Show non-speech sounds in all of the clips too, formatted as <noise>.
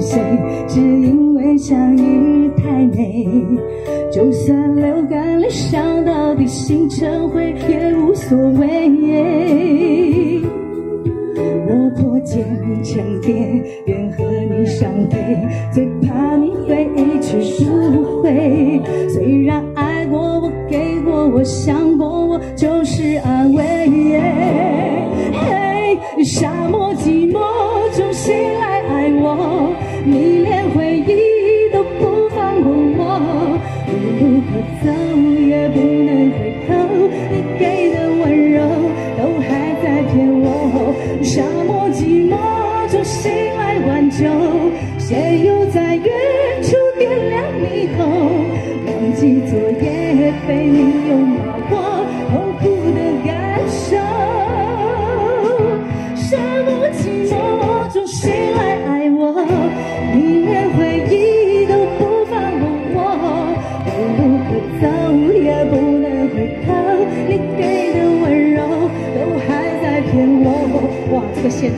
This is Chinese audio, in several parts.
谁，只因为相遇太美。就算流干泪，伤到底心成灰也无所谓。我破茧成蝶，愿和你相飞，最怕你会一去不回。虽然爱过我，给过我，想过我，就是安慰。嘿，沙漠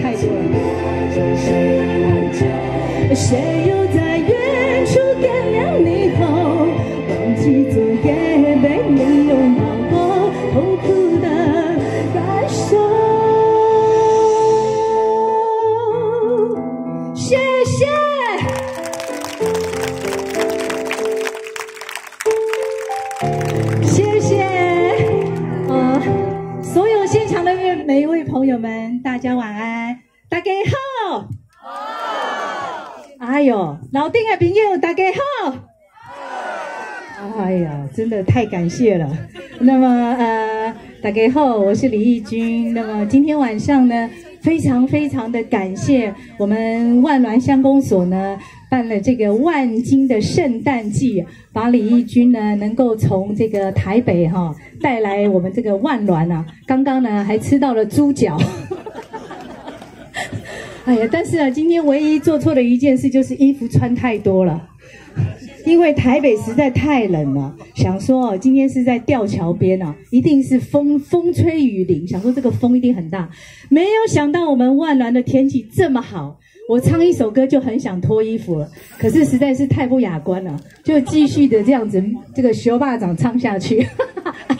哇，这太感谢了。那么呃，大家好，我是李义君。那么今天晚上呢，非常非常的感谢我们万峦乡公所呢办了这个万金的圣诞季，把李义君呢能够从这个台北哈、带来我们这个万峦啊。刚刚呢还吃到了猪脚。<laughs> 哎呀，但是啊，今天唯一做错的一件事就是衣服穿太多了。因为台北实在太冷了，想说哦，今天是在吊桥边啊，一定是风风吹雨淋，想说这个风一定很大，没有想到我们万峦的天气这么好，我唱一首歌就很想脱衣服了，可是实在是太不雅观了，就继续的这样子，这个学霸掌唱下去。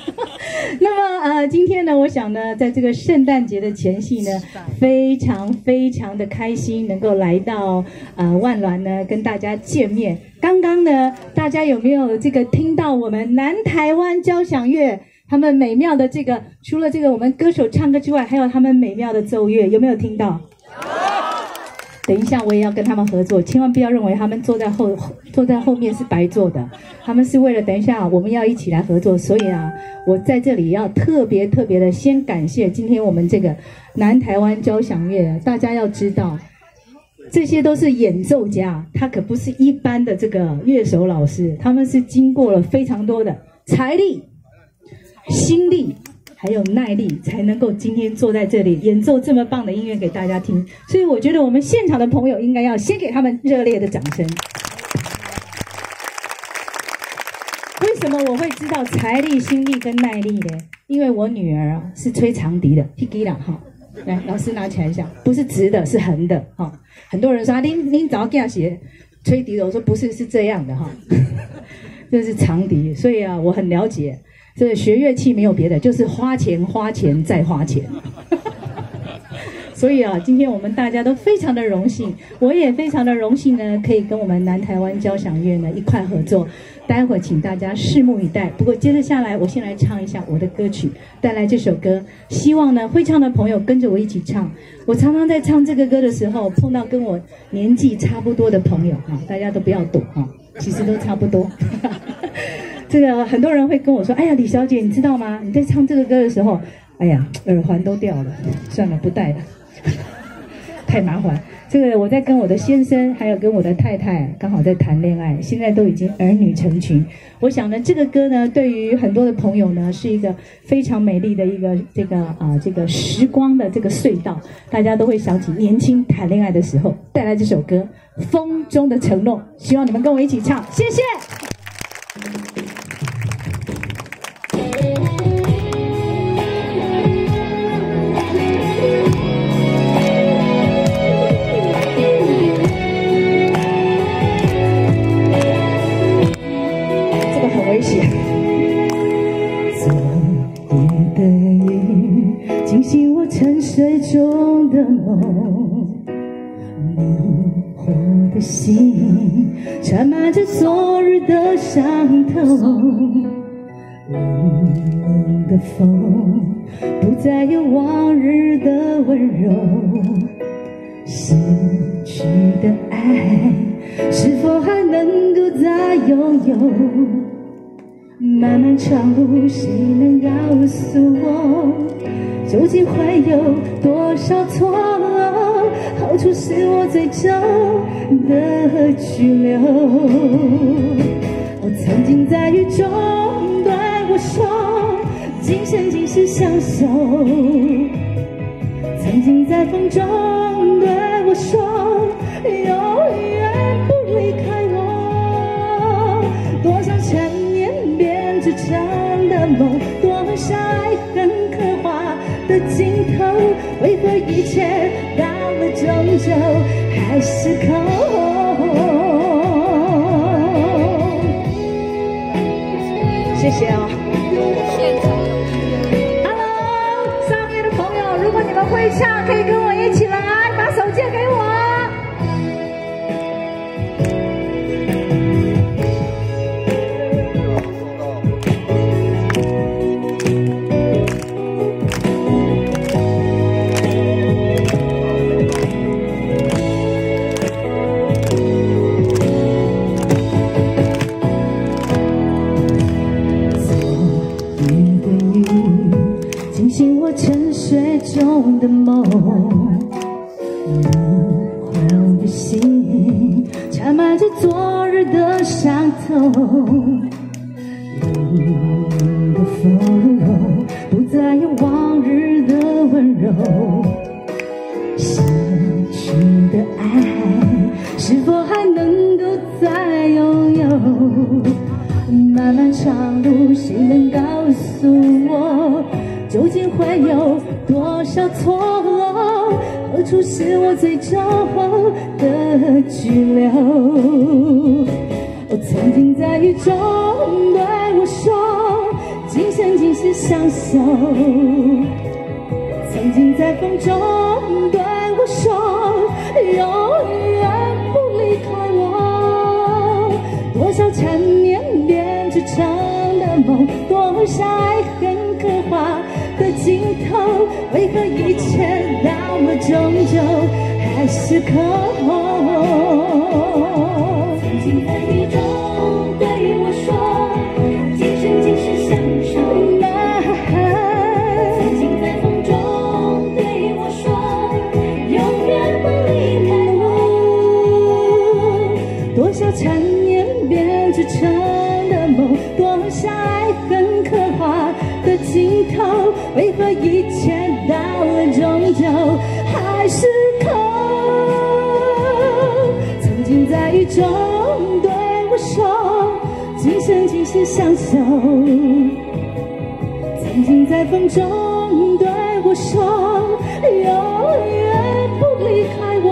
<laughs> 那么呃，今天呢，我想呢，在这个圣诞节的前夕呢，非常非常的开心，能够来到呃万峦呢，跟大家见面。刚刚呢，大家有没有这个听到我们南台湾交响乐他们美妙的这个，除了这个我们歌手唱歌之外，还有他们美妙的奏乐，有没有听到？等一下，我也要跟他们合作，千万不要认为他们坐在后坐在后面是白坐的，他们是为了等一下我们要一起来合作，所以啊，我在这里要特别特别的先感谢今天我们这个南台湾交响乐，大家要知道，这些都是演奏家，他可不是一般的这个乐手老师，他们是经过了非常多的财力、心力。还有耐力，才能够今天坐在这里演奏这么棒的音乐给大家听。所以我觉得我们现场的朋友应该要先给他们热烈的掌声。为什么我会知道财力、心力跟耐力呢？因为我女儿啊是吹长笛的，嘿给啦哈，来老师拿起来一下，不是直的，是横的哈。很多人说啊，您您找给他写吹笛的，我说不是，是这样的哈，<laughs> 这是长笛，所以啊，我很了解。这个学乐器没有别的，就是花钱、花钱再花钱。<laughs> 所以啊，今天我们大家都非常的荣幸，我也非常的荣幸呢，可以跟我们南台湾交响乐呢一块合作。待会儿请大家拭目以待。不过接着下来，我先来唱一下我的歌曲，带来这首歌。希望呢会唱的朋友跟着我一起唱。我常常在唱这个歌的时候，碰到跟我年纪差不多的朋友哈，大家都不要躲哈，其实都差不多。这个很多人会跟我说：“哎呀，李小姐，你知道吗？你在唱这个歌的时候，哎呀，耳环都掉了，算了，不戴了。<laughs> ”太麻烦。这个我在跟我的先生，还有跟我的太太，刚好在谈恋爱，现在都已经儿女成群。我想呢，这个歌呢，对于很多的朋友呢，是一个非常美丽的一个这个啊，这个时光的这个隧道，大家都会想起年轻谈恋爱的时候，带来这首歌《风中的承诺》，希望你们跟我一起唱，谢谢。去留？我曾经在雨中对我说，今生今世相守。曾经在风中对我说，永远不离开我。多少缠绵编织成的梦，多少爱恨刻画的镜头，为何一切到了？终究还是空。谢谢啊。Hello，上面的朋友，如果你们会唱，可以跟我一起来，的梦，永远不离开我。多少缠绵编织成的梦，多少爱恨刻划。的尽头，为何一切到了终究还是空？曾经在雨中是相守。曾经在风中对我说，永远不离开我。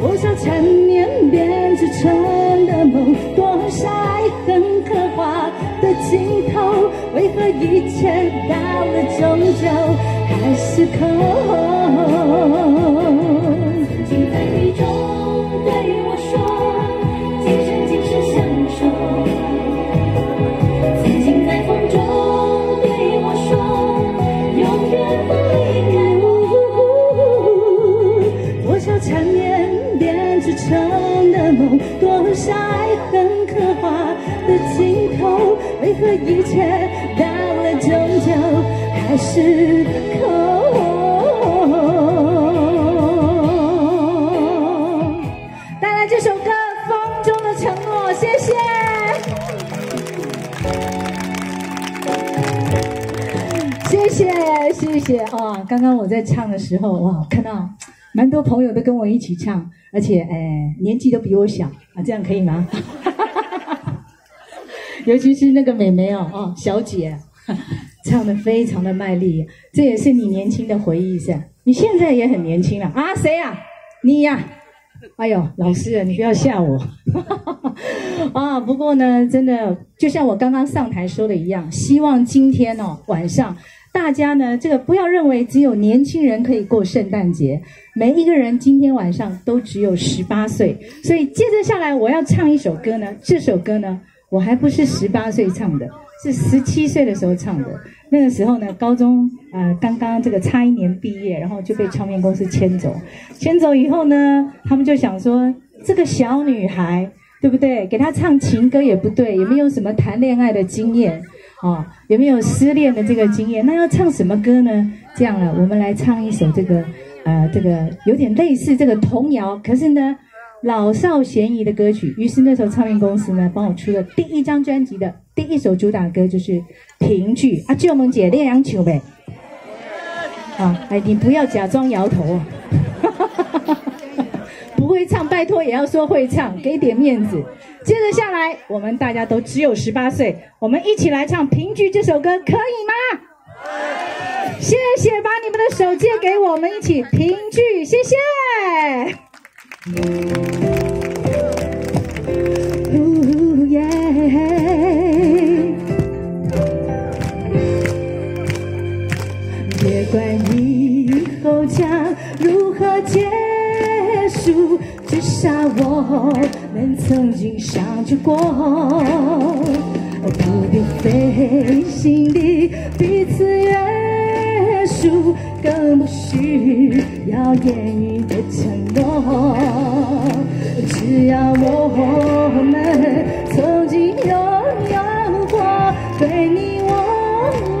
多少缠绵编织成的梦，多少爱恨刻划的镜头，为何一切到了终究还是空？可一切到了终究还是空？带来这首歌《风中的承诺》，谢谢，谢谢，谢谢啊！刚刚我在唱的时候，哇，看到蛮多朋友都跟我一起唱，而且哎，年纪都比我小啊，这样可以吗？尤其是那个美眉哦，哦，小姐，<laughs> 唱的非常的卖力，这也是你年轻的回忆是？你现在也很年轻了啊？谁呀？你呀？哎呦，老师，你不要吓我 <laughs> 啊！不过呢，真的就像我刚刚上台说的一样，希望今天哦晚上大家呢，这个不要认为只有年轻人可以过圣诞节，每一个人今天晚上都只有十八岁，所以接着下来我要唱一首歌呢，这首歌呢。我还不是十八岁唱的，是十七岁的时候唱的。那个时候呢，高中呃刚刚这个差一年毕业，然后就被唱片公司牵走。牵走以后呢，他们就想说，这个小女孩对不对？给她唱情歌也不对，也没有什么谈恋爱的经验啊，也没有失恋的这个经验。那要唱什么歌呢？这样了，我们来唱一首这个呃这个有点类似这个童谣，可是呢。老少咸宜的歌曲，于是那时候唱片公司呢帮我出了第一张专辑的第一首主打歌就是《评剧》啊，舅萌姐练两曲呗。啊，哎，你不要假装摇头，<laughs> 不会唱拜托也要说会唱，给点面子。接着下来，我们大家都只有十八岁，我们一起来唱《评剧》这首歌，可以吗？谢谢，把你们的手借给我们，一起评剧，谢谢。别管以后将如何结束，至少我们曾经相聚过。不必费心地彼此约更不需要言语的承诺。只要我们曾经拥有过，对你我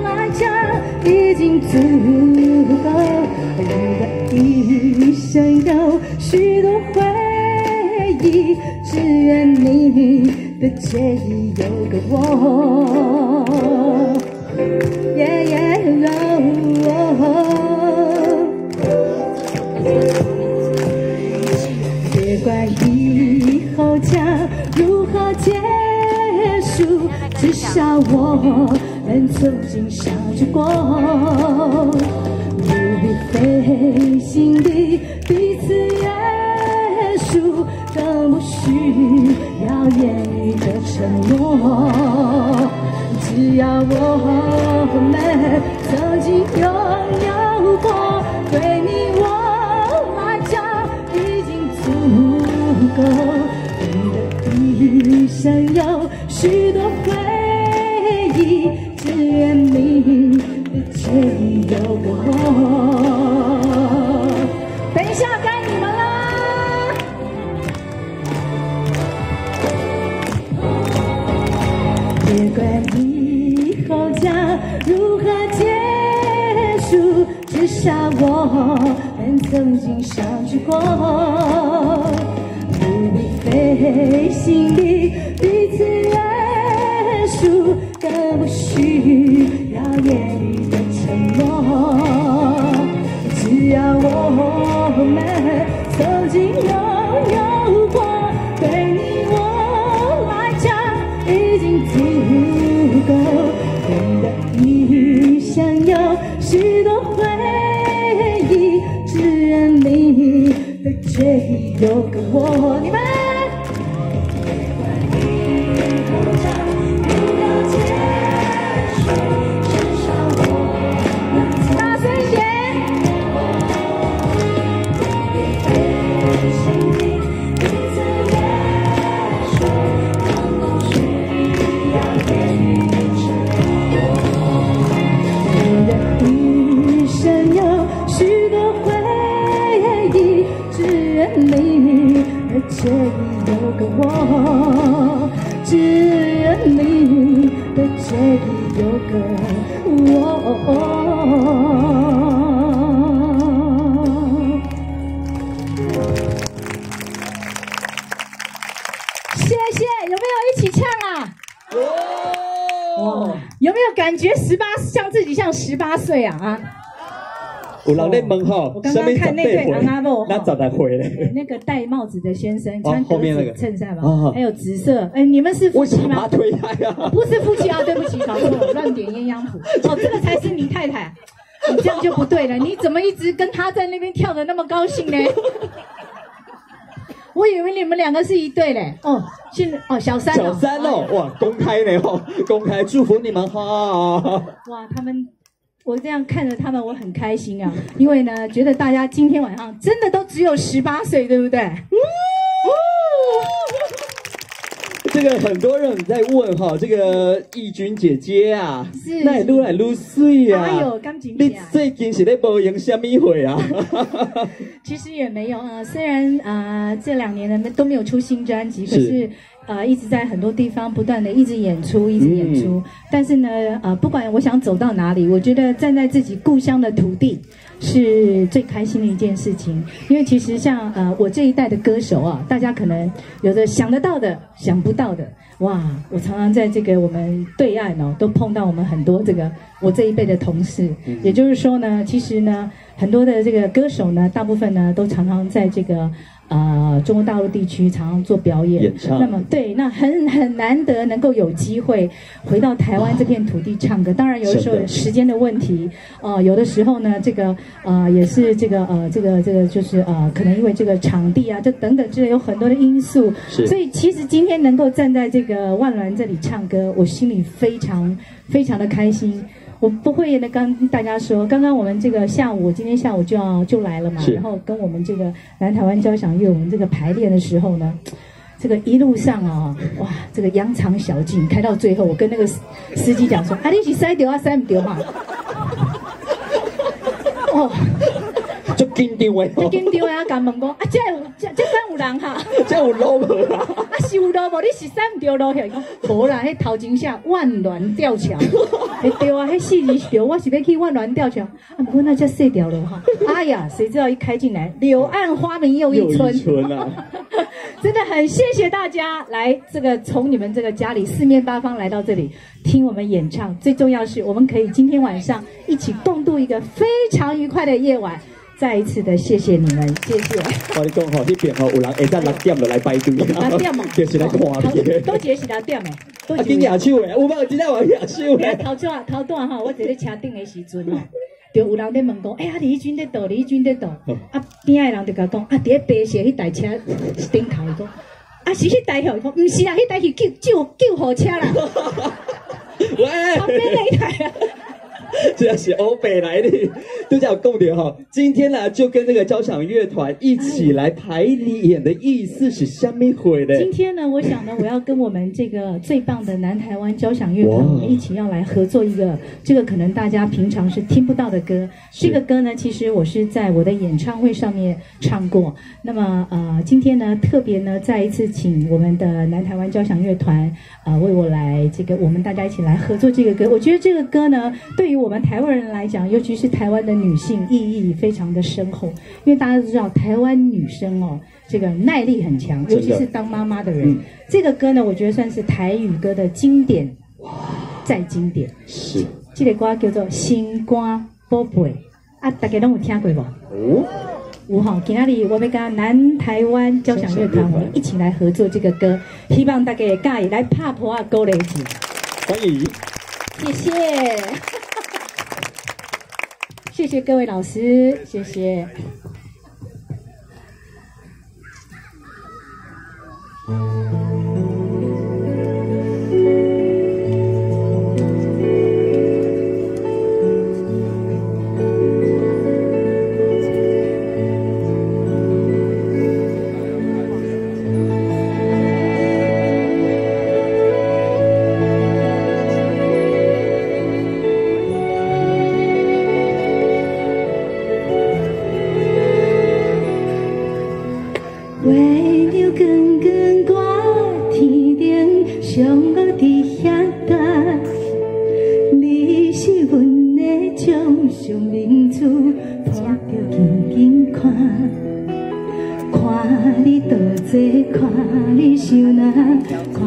来讲已经足够。人的一生有许多回忆，只愿你的记忆有个我。别管以后将如何结束，至少我们曾经相聚过。不必费心地彼此约束，更不需要言语的承诺。只要我们曾经拥有过，对曾经相聚过。不必费心里彼此约束，更不需要言语的承诺。只要我们曾经拥有的决意有个我。没有感觉十八像自己像十八岁啊啊？有人在问吼我，刚刚看那对阿拉伯那十来回哎嘞？那个戴帽子的先生哦穿格子衬衫嘛哦，还有紫色。哎，你们是夫妻吗？不是夫妻啊，对不起，搞错了，<laughs> 乱点鸳鸯谱。哦，这个才是你太太，你这样就不对了。你怎么一直跟他在那边跳的那么高兴呢？我以为你们两个是一对嘞。哦，现在哦，小三哦，小三哦，哇，公开嘞哦，<laughs> 公开祝福你们哈。<laughs> 哇，他们，我这样看着他们，我很开心啊，因为呢，觉得大家今天晚上真的都只有十八岁，对不对？这个很多人在问哈，这个义君姐姐啊，是那愈来愈水啊。哎呦，感情你啊！最近是在播迎什么会啊？<laughs> 其实也没有啊、呃虽然啊、呃这两年呢都没有出新专辑，可是是呃一直在很多地方不断的一直演出，一直演出。嗯但是呢，呃，不管我想走到哪里，我觉得站在自己故乡的土地是最开心的一件事情。因为其实像呃我这一代的歌手啊，大家可能有的想得到的，想不到的。哇，我常常在这个我们对岸哦，都碰到我们很多这个我这一辈的同事。嗯也就是说呢，其实呢，很多的这个歌手呢，大部分呢都常常在这个呃中国大陆地区常常做表演。演唱那么对，那很很难得能够有机会回到台湾这片土地唱歌。当然，有的时候时间的问题，呃，有的时候呢，这个呃也是这个呃这个这个就是呃可能因为这个场地啊，这等等之类有很多的因素。是所以其实今天能够站在这个万峦这里唱歌，我心里非常非常的开心。我不会的跟大家说，刚刚我们这个下午，今天下午就要就来了嘛，然后跟我们这个南台湾交响乐，我们这个排练的时候呢，这个一路上啊，哇，这个羊肠小径开到最后，我跟那个司司机讲说，啊，你是塞掉啊，塞不掉嘛？哦，就紧张的哦，就紧张啊，甲问讲，啊，这有这这山有人哈？这有路无啊？啊，是有路无？你是山唔对路去？讲无啦，迄头前写万峦吊桥，会对啊，迄四字是对，我是要去万峦吊桥。啊，不过那叫细条路哈。哎呀，谁知道一开进来，柳暗花明又又一村一。村啊！<laughs> 真的很谢谢大家来这个从你们这个家里四面八方来到这里听我们演唱，最重要是我们可以今天晚上一起共度一个非常愉快的夜晚。再一次的谢谢你们，谢谢。我跟你讲吼，那边吼有人会在六点就来排队，六点嘛就是来看你。都一個是六点的，都啊，紧野手的，有冇真正有野手哎呀，诶？头早头段吼，我坐咧车顶的时阵吼，就有人咧问讲，哎呀，李军在倒，李军在倒，啊边仔的人就甲讲，啊，伫咧白色迄台车顶头伊讲，啊是迄台吼，伊讲毋是啊，迄台是救救救护车啦，旁边，那一台啊，<laughs> 这是欧北来的，<laughs> 都叫共点哈。今天呢，就跟这个交响乐团一起来排演的意思是虾米会的？今天呢，我想呢，我要跟我们这个最棒的南台湾交响乐团，我们一起要来合作一个这个可能大家平常是听不到的歌。这个歌呢，其实我是在我的演唱会上面唱过。那么呃，今天呢，特别呢，再一次请我们的南台湾交响乐团呃为我来这个我们大家一起来合作这个歌。我觉得这个歌呢，对于我们台湾人来讲，尤其是台湾的女性，意义非常的深厚。因为大家都知道，台湾女生哦，这个耐力很强，尤其是当妈妈的人。这个歌呢，我觉得算是台语歌的经典，再经典。是，这个歌叫做《星光宝贝》，啊，大家都有听过不？哦我好，今天我们跟南台湾交响乐团，我们一起来合作这个歌，希望大家也介意来帕婆啊高勒一起，欢迎，谢谢。谢谢各位老师谢谢。你是阮的掌上明珠，抱着紧紧看，看你多济，看你笑那。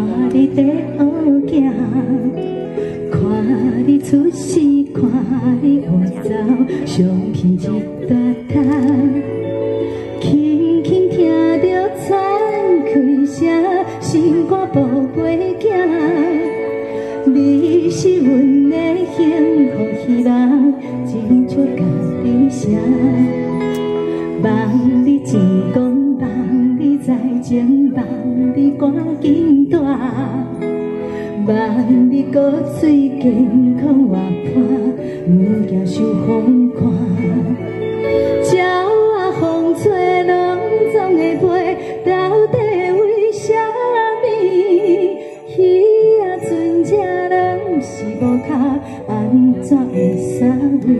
dặm xa đi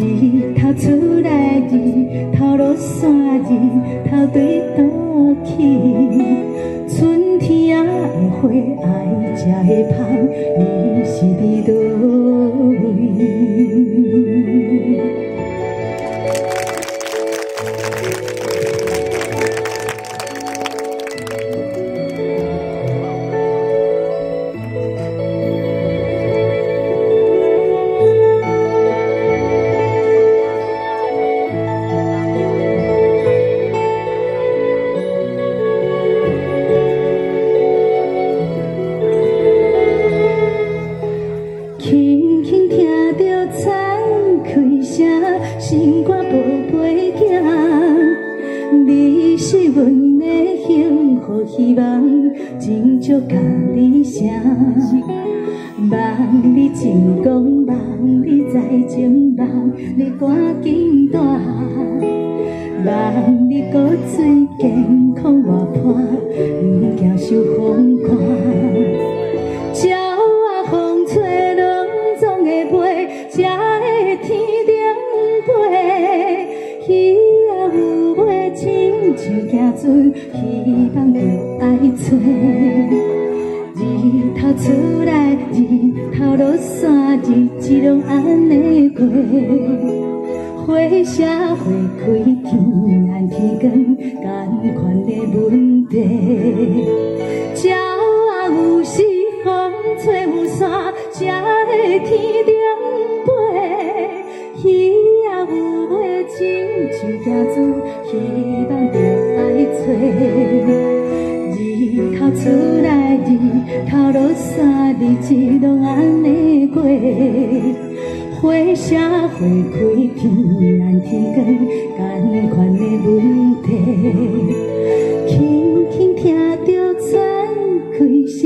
đi 好希望，真少甲你声。望你成功，望你知情，望你赶紧大，望你骨髓健康外泼，唔惊受风寒。行出希望着爱找。日头出来，日头落山，日子拢安尼过。花谢花开，天蓝天光，同款的问题。鸟啊，有时风吹有沙，才会天顶飞。鱼啊，有尾，亲像行出希望着。日头出来，日头落山，日子拢安尼过。花谢花开，天蓝天光，同款的问题。轻轻听着喘气声，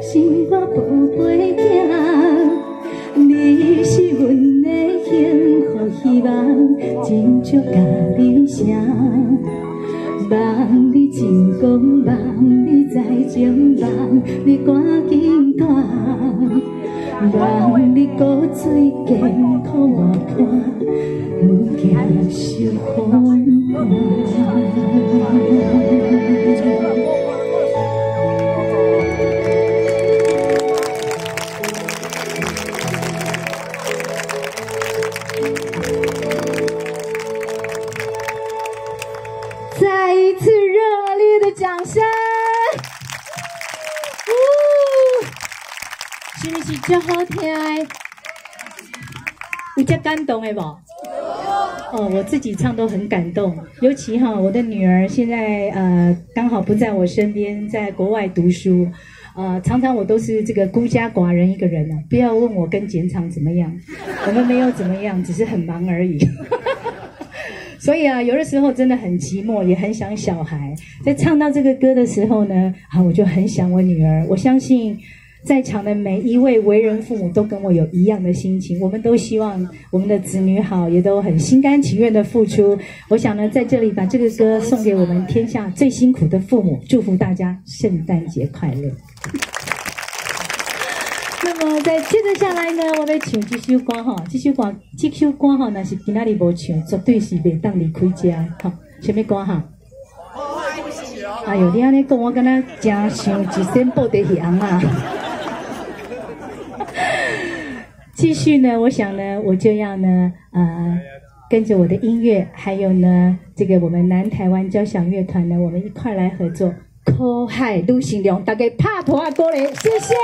心肝宝贝疼。你是阮的幸福希望，真少甲你想。情人，你赶紧讲，让你搁嘴。是较好听，有较感动的无？哦，我自己唱都很感动，尤其哈，我的女儿现在呃刚好不在我身边，在国外读书，呃，常常我都是这个孤家寡人一个人呐。不要问我跟简厂怎么样，我们没有怎么样，只是很忙而已。<laughs> 所以啊，有的时候真的很寂寞，也很想小孩。在唱到这个歌的时候呢，啊，我就很想我女儿。我相信。在场的每一位为人父母都跟我有一样的心情。我们都希望我们的子女好，也都很心甘情愿的付出。我想呢，在这里把这个歌送给我们天下最辛苦的父母，祝福大家圣诞节快乐。那么在接着下来呢，我要唱这首歌哈，这首歌这首歌哈，那是今仔日无唱，绝对是袂当离开家哈。什么歌哈？哎呦，你安尼讲，我敢若真像一身布袋戏红啊！继续呢，我想呢，我就要呢，呃，跟着我的音乐，还有呢，这个我们南台湾交响乐团呢，我们一块来合作。可海陆行龙，大家拍拖啊，过来，谢谢。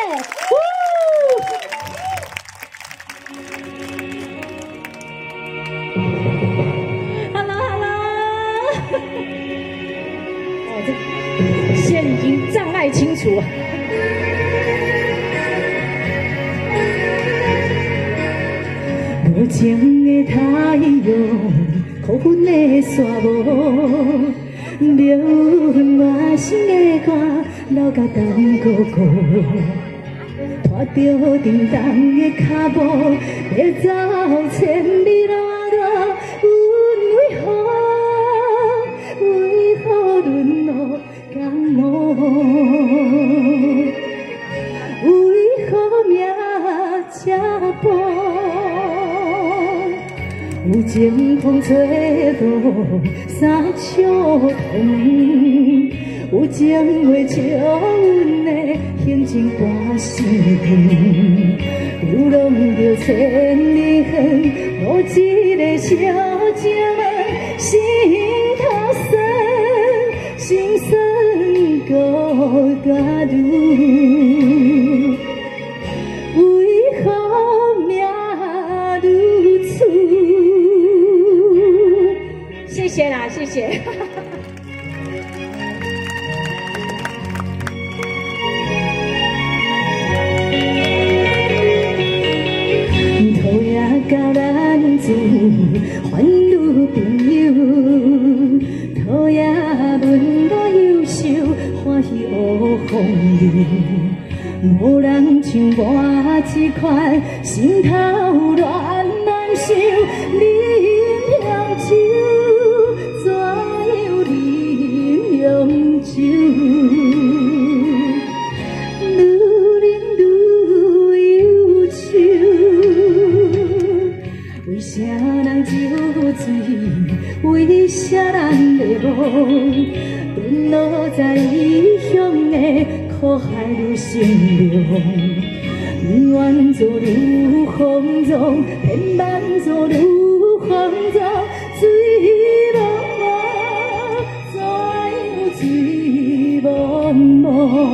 Hello，Hello，哦，这线已经障碍清楚。情的太阳，苦闷的沙漠，流满心的汗，流到东哥哥。踏着沉重的脚步，要走千里路，有情风吹落三秋痛，有情话笑阮的。眼睛半湿甜，流浪着千里远，无一个小姐心头酸，心酸搁加重。谢啦，谢谢。还女朋友，讨也问我优秀，欢喜学风流，无人像我这款心头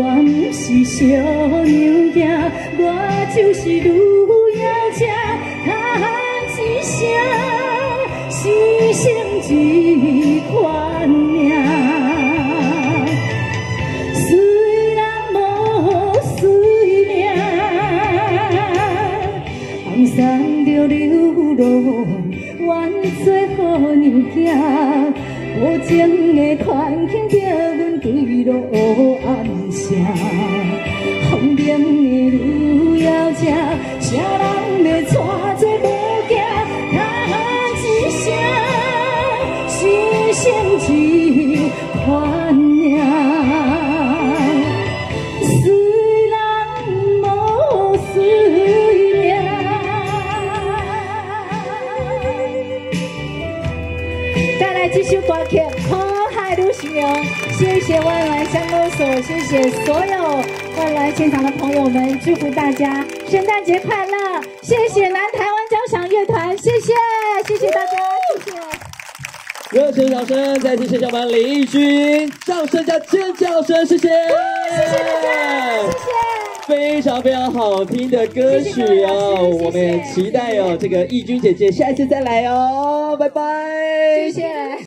我不是小娘仔，我就是女妖精，叹一声，牺牲一款情的传情，叫阮坠落黑暗城。谢谢万峦乡公所，谢谢所有万峦现场的朋友们，祝福大家圣诞节快乐！谢谢南台湾交响乐团，谢谢，谢谢大家，谢谢。热情掌声，再次谢谢我们李义军，掌声加尖叫声，谢谢，谢谢大家，谢谢。非常非常好听的歌曲哦，我们也期待哦，这个义军姐姐下一次再来哦，拜拜，谢谢。